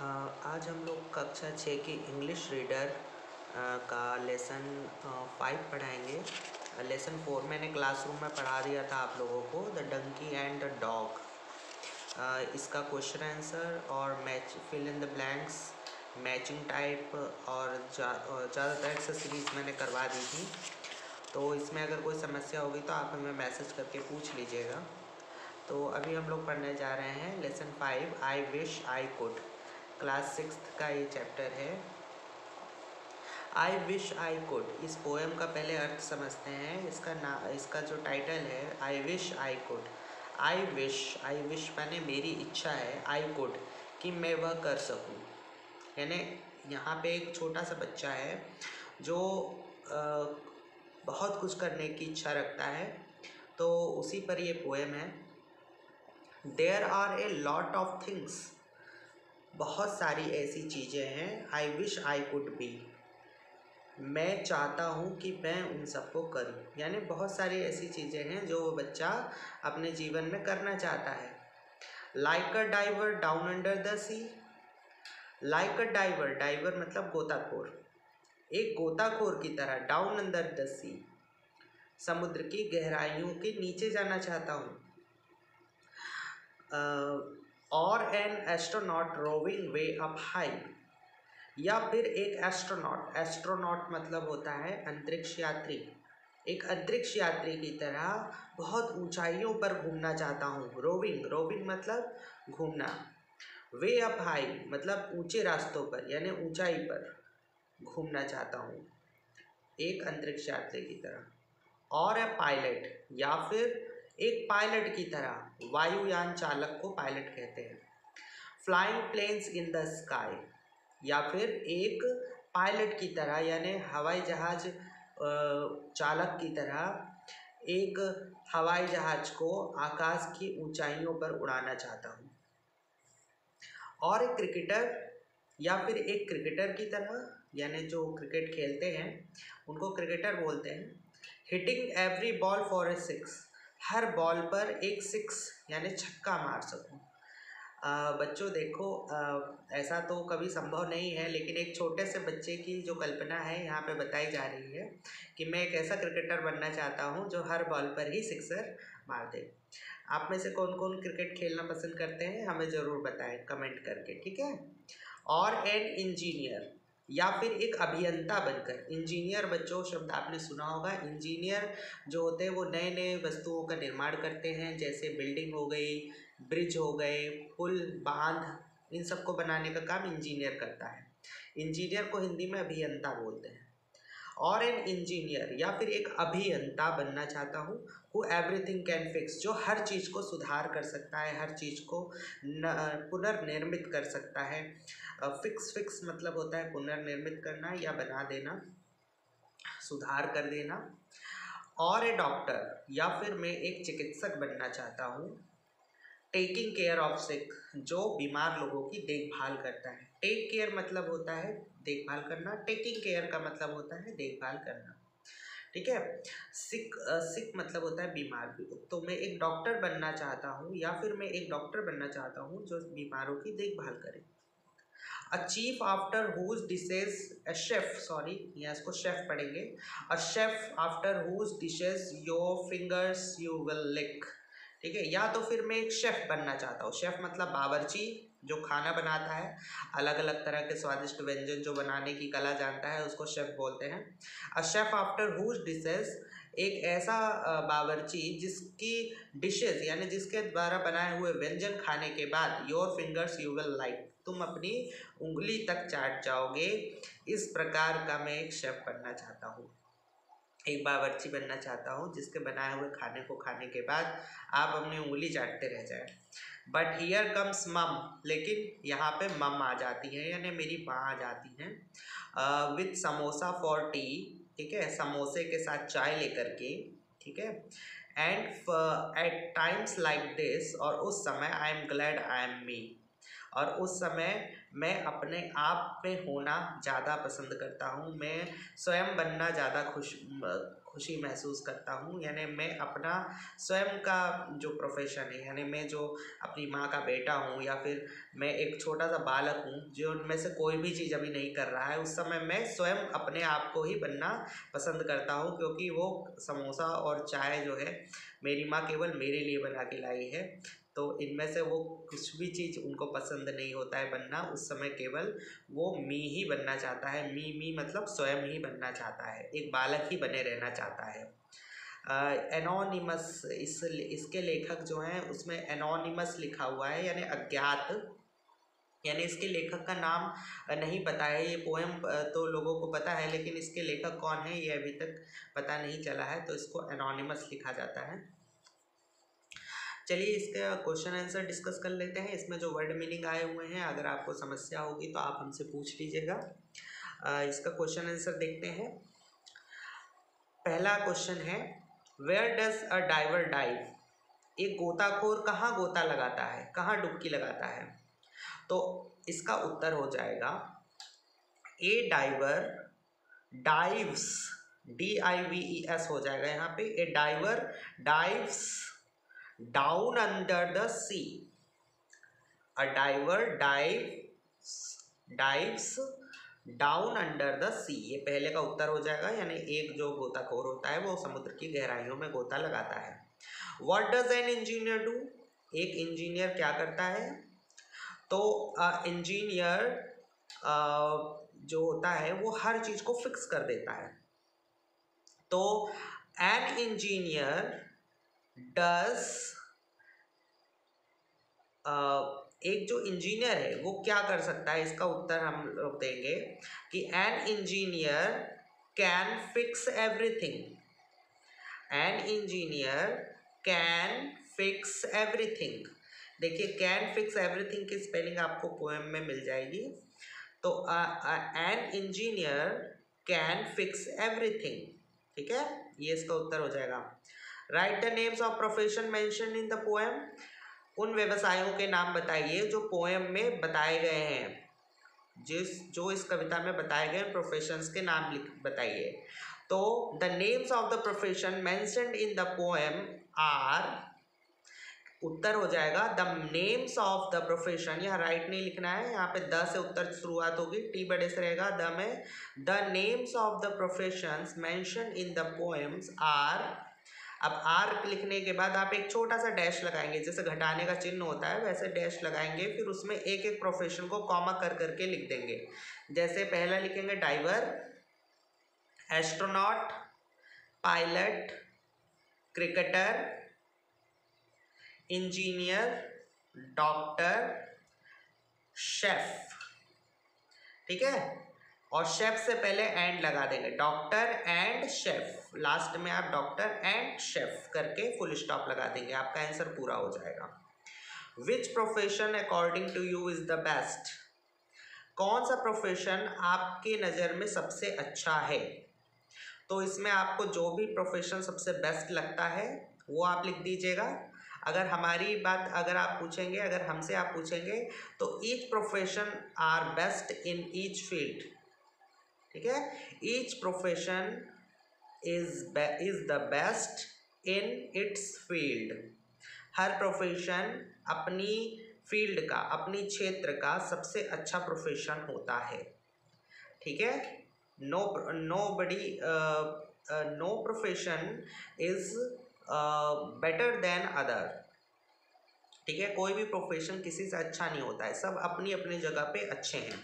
आज हम लोग कक्षा छः की इंग्लिश रीडर का लेसन फाइव पढ़ाएँगे। लेसन फोर मैंने क्लासरूम में पढ़ा दिया था आप लोगों को the donkey and the dog इसका क्वेश्चन आंसर और match fill in the blanks matching type और ज़्यादातर एक्सेसरीज मैंने करवा दी थी। तो इसमें अगर कोई समस्या होगी तो आप हमें मैसेज करके पूछ लीजिएगा। तो अभी हम लोग पढ़ने जा रहे हैं lesson five I wish I could class six का ये चैप्टर है। आई विश आई कुड इस पोएम का पहले अर्थ समझते हैं। इसका ना इसका जो टाइटल है I wish I could I wish I wish मैंने मेरी इच्छा है आई कुड कि मैं वह कर सकूँ। यानी यहाँ पे एक छोटा सा बच्चा है जो आ, बहुत कुछ करने की इच्छा रखता है। तो उसी पर ये पोएम है। There are a lot of things बहुत सारी ऐसी चीज़ें हैं I wish I could be मैं चाहता हूँ कि मैं उन सबको करूँ। यानी बहुत सारी ऐसी चीज़ें हैं जो वो बच्चा अपने जीवन में करना चाहता है। Like a diver down under the sea like a diver diver मतलब गोताखोर। एक गोताखोर की तरह डाउन अंडर द सी समुद्र की गहराइयों के नीचे जाना चाहता हूँ। और an astronaut roving way up high या फिर एक एस्ट्रोनॉट एस्ट्रोनॉट मतलब होता है अंतरिक्ष यात्री। एक अंतरिक्ष यात्री की तरह बहुत ऊंचाइयों पर घूमना चाहता हूँ। रोविंग रोविंग मतलब घूमना। वे अप हाई मतलब ऊँचे रास्तों पर, यानी ऊंचाई पर घूमना चाहता हूँ। एक अंतरिक्ष यात्री की तरह। और ए पायलट या फिर एक पायलट की तरह वायुयान चालक को पायलट कहते हैं। Flying planes in the sky, या फिर एक पायलट की तरह, यानी हवाई जहाज़ चालक की तरह एक हवाई जहाज़ को आकाश की ऊंचाइयों पर उड़ाना चाहता हूँ। और एक क्रिकेटर, या फिर एक क्रिकेटर की तरह, यानी जो क्रिकेट खेलते हैं, उनको क्रिकेटर बोलते हैं। Hitting every ball for a six. Her ball पर एक सिक्स यानी छक्का मार सकूँ। बच्चों देखो आ, ऐसा तो कभी संभव नहीं है लेकिन एक छोटे से बच्चे की जो कल्पना है यहाँ पे बताई जा रही है कि मैं एक ऐसा क्रिकेटर बनना चाहता हूँ जो हर बॉल पर ही सिक्सर मार दे। आप में से कौन कौन क्रिकेट खेलना पसंद करते हैं हमें ज़रूर बताएँ कमेंट करके ठीक है? और एन इंजीनियर या फिर एक अभियंता बनकर। इंजीनियर बच्चों, शब्द आपने सुना होगा। इंजीनियर जो होते हैं, वो नए नए वस्तुओं का निर्माण करते हैं, जैसे बिल्डिंग हो गई, ब्रिज हो गए, पुल, बाँध, इन सबको बनाने का काम इंजीनियर करता है। इंजीनियर को हिंदी में अभियंता बोलते हैं। और एन इंजीनियर या फिर एक अभियंता बनना चाहता हूँ हु एवरीथिंग कैन फिक्स जो हर चीज़ को सुधार कर सकता है, हर चीज़ को पुनर्निर्मित कर सकता है। फिक्स फिक्स मतलब होता है पुनर्निर्मित करना या बना देना, सुधार कर देना। और ए डॉक्टर या फिर मैं एक चिकित्सक बनना चाहता हूँ टेकिंग केयर ऑफ़ सिक जो बीमार लोगों की देखभाल करता है। टेक केयर मतलब होता है देखभाल करना टेकिंग केयर का मतलब होता है देखभाल करना। ठीक है? सिक सिक मतलब होता है बीमार भी। तो मैं एक डॉक्टर बनना चाहता हूँ या फिर मैं एक डॉक्टर बनना चाहता हूँ जो बीमारों की देखभाल करे। A chief after whose dishes a chef sorry या इसको शेफ पढ़ेंगे। A chef after whose dishes your fingers you will lick ठीक है? या तो फिर मैं एक शेफ़ बनना चाहता हूँ। शेफ़ मतलब बावर्ची, जो खाना बनाता है। अलग अलग तरह के स्वादिष्ट व्यंजन जो बनाने की कला जानता है, उसको शेफ़ बोलते हैं। A, chef after whose dishes एक ऐसा बावर्ची जिसकी डिशेज यानी जिसके द्वारा बनाए हुए व्यंजन खाने के बाद your fingers you will like तुम अपनी उंगली तक चाट जाओगे। इस प्रकार का मैं एक शेफ़ बनना चाहता हूँ। एक बावर्ची बनना चाहता हूँ, जिसके बनाए हुए खाने को खाने के बाद आप अपनी उंगली चाटते रह जाए। बट हियर कम्स मम लेकिन यहाँ पे मम आ जाती है, यानी मेरी माँ आ जाती हैं विथ समोसा फॉर टी ठीक है? समोसे के साथ चाय लेकर के, ठीक है? And at times like this और उस समय I am glad I am me और उस समय मैं अपने आप में होना ज़्यादा पसंद करता हूँ। मैं स्वयं बनना ज़्यादा खुश खुशी महसूस करता हूँ। यानी मैं अपना स्वयं का जो प्रोफेशन है, यानी मैं जो अपनी माँ का बेटा हूँ या फिर मैं एक छोटा सा बालक हूँ, जो उनमें से कोई भी चीज़ अभी नहीं कर रहा है, उस समय मैं स्वयं अपने आप को ही बनना पसंद करता हूँ, क्योंकि वो समोसा और चाय जो है मेरी माँ केवल मेरे लिए बना के लाई है। तो इनमें से वो कुछ भी चीज़ उनको पसंद नहीं होता है बनना उस समय केवल वो मी ही बनना चाहता है। मी मी मतलब स्वयं ही बनना चाहता है एक बालक ही बने रहना चाहता है। एनोनिमस uh, इस इसके लेखक जो हैं उसमें एनोनिमस लिखा हुआ है यानी अज्ञात। यानी इसके लेखक का नाम नहीं पता है ये पोएम तो लोगों को पता है लेकिन इसके लेखक कौन है ये अभी तक पता नहीं चला है तो इसको एनोनिमस लिखा जाता है। चलिए इसका क्वेश्चन आंसर डिस्कस कर लेते हैं। इसमें जो वर्ड मीनिंग आए हुए हैं, अगर आपको समस्या होगी तो आप हमसे पूछ लीजिएगा। इसका क्वेश्चन आंसर देखते हैं। पहला क्वेश्चन है where does a diver dive एक गोताखोर कहाँ गोता लगाता है? कहाँ डुबकी लगाता है? तो इसका उत्तर हो जाएगा a diver dives D I V E S हो जाएगा यहाँ पे। A diver dives down under the sea. A diver dives dives down under the sea ये पहले का उत्तर हो जाएगा, यानी एक जो गोताखोर होता है, वो समुद्र की गहराइयों में गोता लगाता है। What does an engineer do एक इंजीनियर क्या करता है? तो इंजीनियर जो होता है, वो हर चीज़ को फिक्स कर देता है। तो एन इंजीनियर डस एक जो इंजीनियर है, वो क्या कर सकता है? इसका उत्तर हम लोग देंगे कि an engineer can fix everything an engineer can fix everything देखिए कैन फिक्स एवरीथिंग की स्पेलिंग आपको पोएम में मिल जाएगी। तो an engineer can fix everything ठीक है? ये इसका उत्तर हो जाएगा। Write the names of profession mention in the poem उन व्यवसायों के नाम बताइए जो पोएम में बताए गए हैं। जिस, जो इस कविता में बताए गए प्रोफेशंस के नाम लिख, बताइए। तो the names of the profession mentioned in the poem are उत्तर हो जाएगा the names of the profession यहाँ राइट नहीं लिखना है, यहाँ पे द से उत्तर शुरुआत होगी टी बड़े से रहेगा द में। The names of the professions mention in the poems are अब आर लिखने के बाद आप एक छोटा सा डैश लगाएँगे, जैसे घटाने का चिन्ह होता है, वैसे डैश लगाएँगे, फिर उसमें एक एक प्रोफेशन को कॉमा कर करके लिख देंगे। जैसे पहला लिखेंगे diver astronaut pilot cricketer engineer doctor chef ठीक है? और शेफ से पहले एंड लगा देंगे। Doctor and chef. लास्ट में आप डॉक्टर एंड शेफ करके फुल स्टॉप लगा देंगे। आपका आंसर पूरा हो जाएगा। Which profession according to you is the best कौन सा प्रोफेशन आपके नज़र में सबसे अच्छा है? तो इसमें आपको जो भी प्रोफेशन सबसे बेस्ट लगता है, वो आप लिख दीजिएगा। अगर हमारी बात, अगर आप पूछेंगे, अगर हमसे आप पूछेंगे तो each profession are best in each field ठीक है? Each profession is is the best in its field her profession अपनी फ़ील्ड का, अपनी क्षेत्र का सबसे अच्छा प्रोफेशन होता है। ठीक है? No nobody no profession is better than other ठीक है? कोई भी प्रोफेशन किसी से अच्छा नहीं होता है। सब अपनी अपनी जगह पे अच्छे हैं।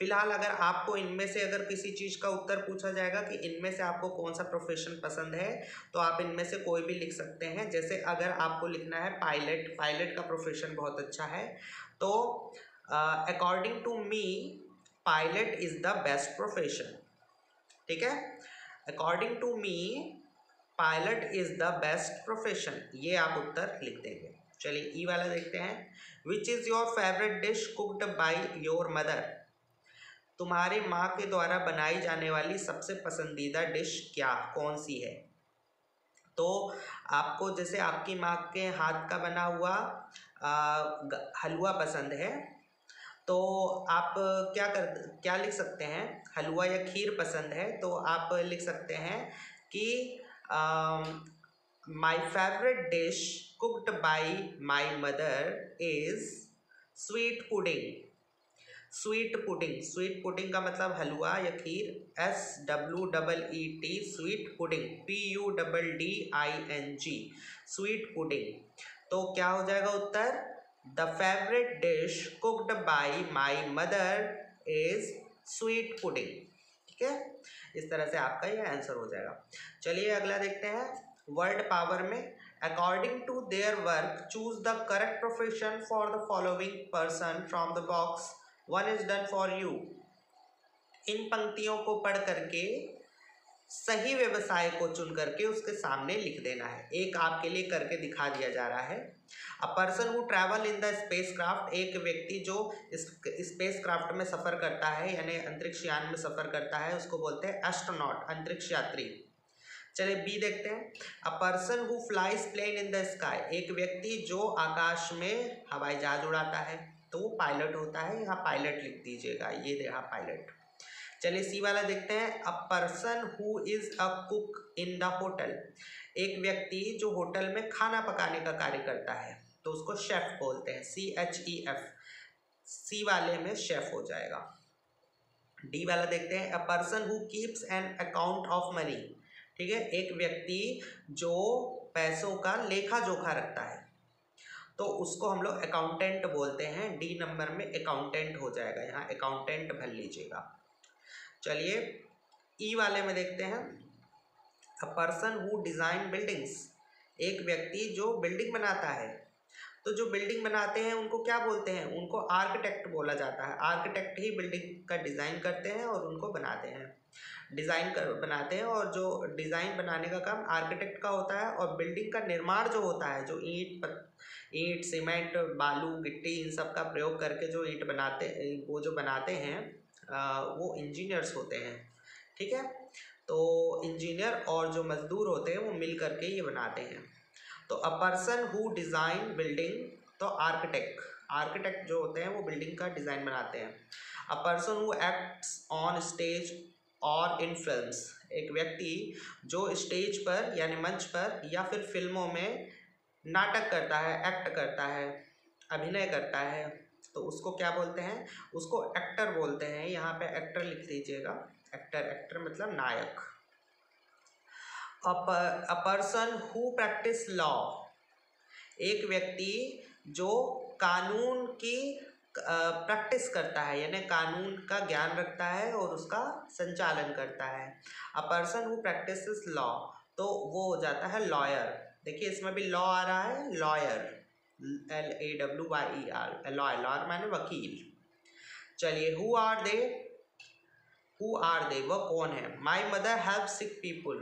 फ़िलहाल अगर आपको इनमें से अगर किसी चीज़ का उत्तर पूछा जाएगा कि इनमें से आपको कौन सा प्रोफेशन पसंद है तो आप इनमें से कोई भी लिख सकते हैं। जैसे अगर आपको लिखना है पायलट पायलट का प्रोफेशन बहुत अच्छा है। तो according to me pilot is the best profession ठीक है? According to me pilot is the best profession ये आप उत्तर लिख देंगे। चलिए, ई वाला देखते हैं। Which is your favourite dish cooked by your mother तुम्हारे माँ के द्वारा बनाई जाने वाली सबसे पसंदीदा डिश क्या, कौन सी है? तो आपको जैसे आपकी माँ के हाथ का बना हुआ हलवा पसंद है तो आप क्या कर, क्या लिख सकते हैं? हलवा या खीर पसंद है तो आप लिख सकते हैं कि my favourite dish cooked by my mother is sweet pudding sweet pudding. Sweet pudding का मतलब हलवा या खीर। S W double E T, sweet pudding. P U double D I N G, sweet pudding. तो क्या हो जाएगा उत्तर? The favourite dish cooked by my mother is sweet pudding. ठीक है? इस तरह से आपका ये आंसर हो जाएगा। चलिए अगला देखते हैं। वर्ल्ड पावर में according to their work choose the correct profession for the following person from the box one is done for you इन पंक्तियों को पढ़ करके सही व्यवसाय को चुन करके उसके सामने लिख देना है। एक आपके लिए करके दिखा दिया जा रहा है। A person who travel in the spacecraft एक व्यक्ति जो स्पेस क्राफ्ट में सफ़र करता है, यानी अंतरिक्ष यान में सफ़र करता है, उसको बोलते हैं एस्ट्रोनॉट अंतरिक्ष यात्री। चलिए बी देखते हैं। A person who flies plane in the sky एक व्यक्ति जो आकाश में हवाई जहाज़ उड़ाता है। तो पायलट होता है, यहाँ पायलट लिख दीजिएगा, ये देखा पायलट। चलिए सी वाला देखते हैं। A person who is a cook in the hotel. एक व्यक्ति जो होटल में खाना पकाने का कार्य करता है तो उसको शेफ बोलते हैं C H E F C वाले में शेफ हो जाएगा। डी वाला देखते हैं। A person who keeps an account of money. ठीक है? एक व्यक्ति जो पैसों का लेखा जोखा रखता है। तो उसको हम लोग अकाउंटेंट बोलते हैं। डी नंबर में अकाउंटेंट हो जाएगा। यहाँ अकाउंटेंट भर लीजिएगा। चलिए ई e वाले में देखते हैं। A person who design buildings एक व्यक्ति जो बिल्डिंग बनाता है। तो जो बिल्डिंग बनाते हैं, उनको क्या बोलते हैं? उनको आर्किटेक्ट बोला जाता है। आर्किटेक्ट ही बिल्डिंग का डिज़ाइन करते हैं और उनको बनाते हैं। डिज़ाइन कर, बनाते हैं और जो डिज़ाइन बनाने का काम आर्किटेक्ट का होता है और बिल्डिंग का निर्माण जो होता है, जो ईंट ईंट सीमेंट बालू, गिट्टी, इन सब का प्रयोग करके जो ईंट बनाते, वो जो बनाते हैं वो इंजीनियर्स होते हैं। ठीक है? तो इंजीनियर और जो मज़दूर होते हैं, वो मिल करके ये बनाते हैं। तो a person who design building तो आर्किटेक्ट आर्किटेक्ट जो होते हैं वो बिल्डिंग का डिज़ाइन बनाते हैं। A person who acts on stage और इन फिल्म्स एक व्यक्ति जो स्टेज पर, यानी मंच पर, या फिर फ़िल्मों में नाटक करता है एक्ट करता है, अभिनय करता है तो उसको क्या बोलते हैं? उसको एक्टर बोलते हैं। यहाँ पे एक्टर लिख दीजिएगा। एक्टर एक्टर मतलब नायक। A person who practice law एक व्यक्ति जो कानून की प्रैक्टिस करता है, यानी कानून का ज्ञान रखता है और उसका संचालन करता है। A person who practice law तो वो हो जाता है लॉयर देखिए, इसमें भी लॉ आ रहा है lawyer L A W Y E R lawyer lawyer माने वकील. चलिए who are they who are they वह कौन है? My mother help sick people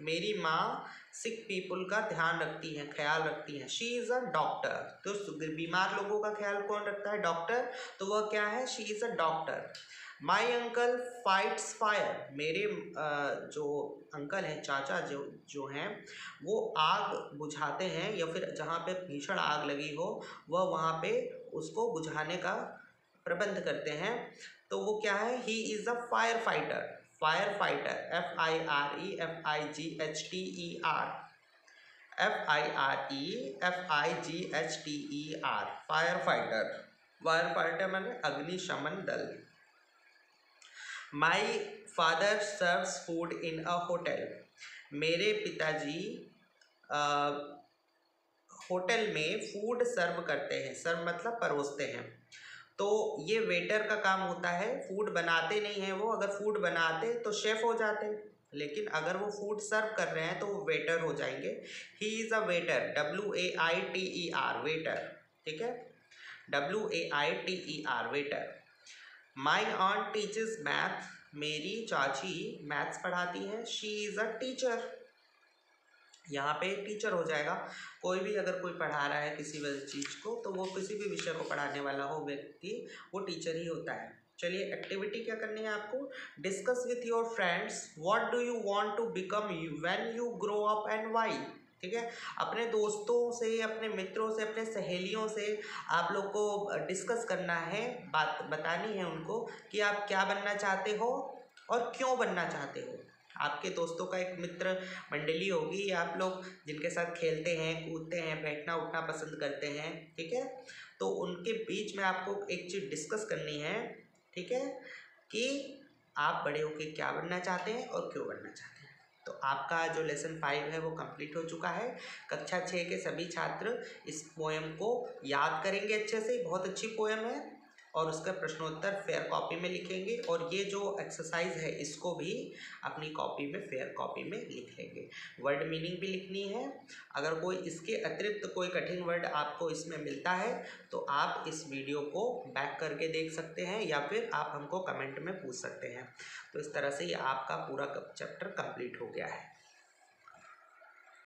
मेरी माँ सिक पीपुल का ध्यान रखती हैं, ख्याल रखती हैं। शी इज़ अ डॉक्टर तो बीमार लोगों का ख्याल कौन रखता है? डॉक्टर तो वह क्या है? She is a doctor my uncle fights fire मेरे जो अंकल हैं, चाचा जो जो हैं, वो आग बुझाते हैं या फिर जहाँ पे भीषण आग लगी हो, वह वहाँ पे उसको बुझाने का प्रबंध करते हैं। तो वो क्या है? He is a fire fighter fire fighter F I R E F I G H T E R F I R E F I G H T E R fire fighter fire fighter मैंने अग्निशमन दल। My father serves food in a hotel मेरे पिताजी hotel में food serve करते हैं। सर्व मतलब परोसते हैं। तो ये वेटर का काम होता है फ़ूड बनाते नहीं हैं वो, अगर फ़ूड बनाते तो शेफ़ हो जाते। लेकिन अगर वो फ़ूड सर्व कर रहे हैं तो वो वेटर हो जाएँगे। He is a waiter W A I T E R waiter ठीक है? W A I T E R waiter my aunt teaches math मेरी चाची मैथ्स पढ़ाती हैं शी इज़ अ टीचर यहाँ पे टीचर हो जाएगा। कोई भी अगर कोई पढ़ा रहा है किसी भी चीज़ को तो वो किसी भी विषय को पढ़ाने वाला हो व्यक्ति, वो टीचर ही होता है। चलिए एक्टिविटी क्या करनी है आपको? Discuss with your friends what do you want to become you when you grow up and why ठीक है? अपने दोस्तों से, अपने मित्रों से, अपने सहेलियों से आप लोग को डिस्कस करना है, बात बतानी है उनको कि आप क्या बनना चाहते हो और क्यों बनना चाहते हो। आपके दोस्तों का एक मित्र मंडली होगी या आप लोग जिनके साथ खेलते हैं, कूदते हैं, बैठना उठना पसंद करते हैं, ठीक है? तो उनके बीच में आपको एक चीज़ डिस्कस करनी है, ठीक है? कि आप बड़े होकर क्या बनना चाहते हैं और क्यों बनना चाहते हैं? तो आपका जो लेसन फाइव है वो कंप्लीट हो चुका है। कक्षा छः के सभी छात्र इस पोएम को याद करेंगे अच्छे से। बहुत अच्छी पोएम है। और उसका प्रश्नोत्तर फेयर कॉपी में लिखेंगे और ये जो एक्सरसाइज है, इसको भी अपनी कॉपी में फेयर कॉपी में लिख लेंगे वर्ड मीनिंग भी लिखनी है। अगर कोई इसके अतिरिक्त कोई कठिन वर्ड आपको इसमें मिलता है तो आप इस वीडियो को बैक करके देख सकते हैं या फिर आप हमको कमेंट में पूछ सकते हैं। तो इस तरह से ये आपका पूरा चैप्टर कंप्लीट हो गया है।